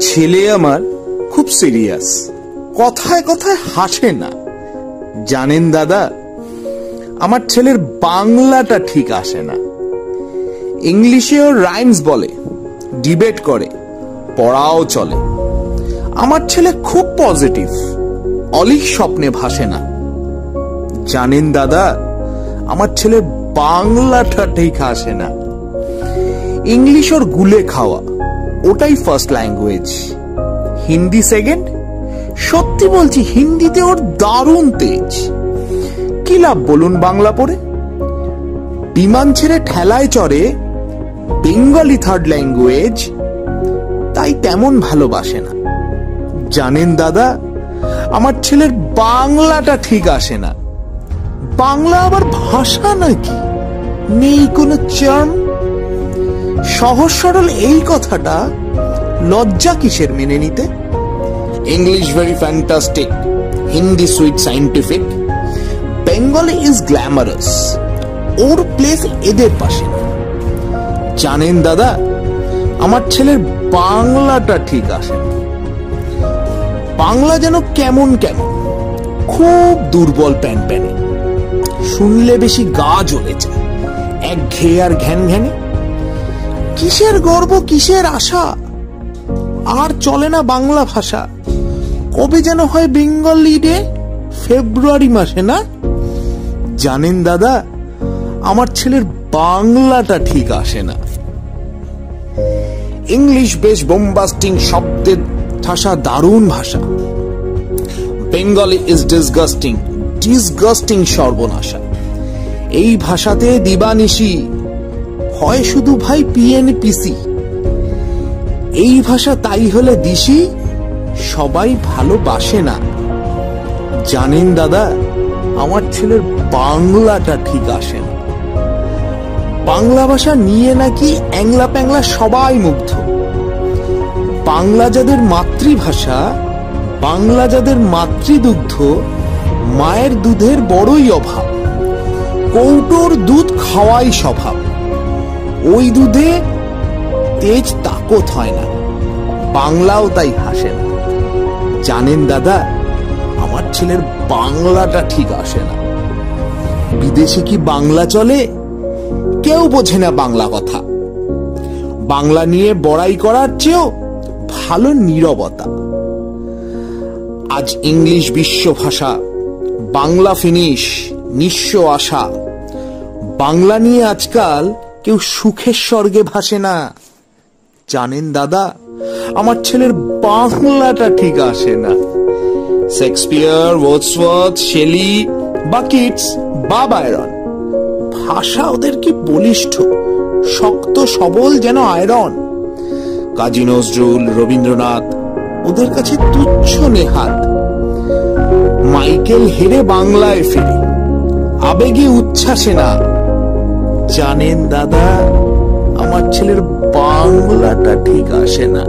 ছেলে আমার খুব সিরিয়াস। কথায় কথায় হাসে না। জানেন দাদা, আমার ছেলের বাংলাটা ঠিক আসে না। ইংলিশেও রাইমস বলে, ডিবেট করে, পড়াও চলে। আমার ছেলে খুব পজিটিভ, অলিক স্বপ্নে ভাসে না। জানেন দাদা, আমার ছেলের বাংলাটা ঠিক আসে না। ইংলিশ ওর গুলে খাওয়া। ওটাই ফার্স্ট ল্যাঙ্গুয়েজ হিন্দি সেকেন্ড সত্যি বলছি, হিন্দিতে ওর দারুণ তেজ। কি লাভ বলুন বাংলা পড়ে? বিমান ছেড়ে ঠেলায় চড়ে বেঙ্গলি থার্ড ল্যাঙ্গুয়েজ তাই তেমন ভালোবাসে না। জানেন দাদা, আমার ছেলের বাংলাটা ঠিক আসে না। বাংলা আবার ভাষা নাকি? নেই কোনো চার্ম? সহজ সরল এই কথাটা লজ্জা কিসের মেনে নিতে? English very fantastic Hindi sweet scientific Bengali is glamorous or place এদের পাশে জানেন দাদা, আমার ছেলের বাংলাটা ঠিক আসে বাংলা যেন কেমন কেমন, খুব দুর্বল প্যান প্যানে। শুনলে বেশি গা জ্বলে যায় এক ঘেয়ে আর ঘ্যান ঘ্যানে। কিসের গর্ব, কিসের আশা? আর চলে না বাংলা ভাষা। কবে যেন হয় বেঙ্গলি ডে ফেব্রুয়ারি মাসে, না? জানেন দাদা, আমার ছেলের বাংলাটা ঠিক আসে না। ইংলিশ বেশ বোম্বাস্টিং শব্দের ঠাসা দারুণ ভাষা। বেঙ্গলি ইজ ডিসগাস্টিং ডিসগাস্টিং সর্বনাশা। এই ভাষাতে দিবানিশি হয় শুধু ভাই পিএনপিসি এই ভাষা তাই হলে দিশি, সবাই ভালোবাসে না। জানেন দাদা, আমার ছেলের বাংলাটা ঠিক আসে না। বাংলা ভাষা নিয়ে নাকি অ্যাংলা প্যাংলা সবাই মুগ্ধ। বাংলা যাদের মাতৃভাষা, বাংলা যাদের মাতৃদুগ্ধ, মায়ের দুধের বড়ই অভাব। কৌটোর দুধ খাওয়াই স্বভাব। ওই দুধে তেজ তাকত হয় না। বাংলাও তাই হাসে না। জানেন দাদা, আমার ছেলের বাংলাটা ঠিক আসে না। বিদেশে কি বাংলা চলে? কেউ বোঝে না বাংলা কথা। বাংলা নিয়ে বড়াই করার চেয়েও ভালো নীরবতা। আজ ইংলিশ বিশ্ব ভাষা বাংলা ফিনিশ, নিঃস্ব আশা। বাংলা নিয়ে আজকাল কেউ সুখের স্বর্গে ভাসে না। জানেন দাদা, আমার ছেলের বাংলাটা ঠিক আসে না। শেক্সপিয়ার, ওয়ার্ডসওয়ার্থ, শেলি বা কিটস বা বায়রন ভাষা ওদের কি বলিষ্ঠ, শক্ত, সবল যেন আয়রন। কাজী নজরুল, রবীন্দ্রনাথ, ওদের কাছে তুচ্ছ নেহাত। মাইকেল হেরে বাংলায় ফিরে। আবেগে উচ্ছ্বাসে না। জানেন দাদা আমার ছেলের বাংলাটা ঠিক আসে না।